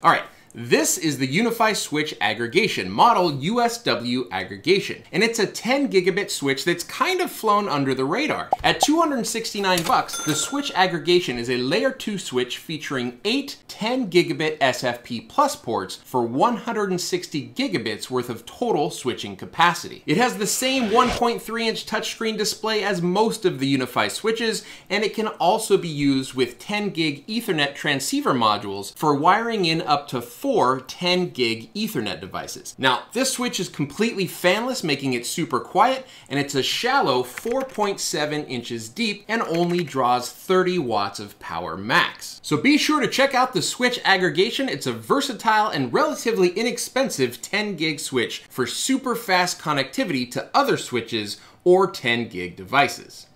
All right, this is the UniFi switch aggregation, model USW aggregation, and it's a 10 gigabit switch that's kind of flown under the radar. At 269 bucks, the switch aggregation is a layer 2 switch featuring 8 10 gigabit SFP plus ports for 160 gigabits worth of total switching capacity. It has the same 1.3 inch touchscreen display as most of the UniFi switches, and it can also be used with 10 gig Ethernet transceiver modules for wiring in up to four 10 gig Ethernet devices. Now, this switch is completely fanless, making it super quiet, and it's a shallow 4.7 inches deep and only draws 30 watts of power max. So be sure to check out the switch aggregation. It's a versatile and relatively inexpensive 10 gig switch for super fast connectivity to other switches or 10 gig devices.